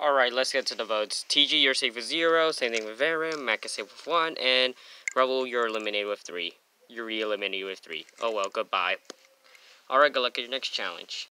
Alright, let's get to the votes. TG, you're safe with zero. Same thing with Varim. Mac is safe with one. And Rebel, you're eliminated with three. You're re-eliminated with three. Oh well, goodbye. Alright, good luck at your next challenge.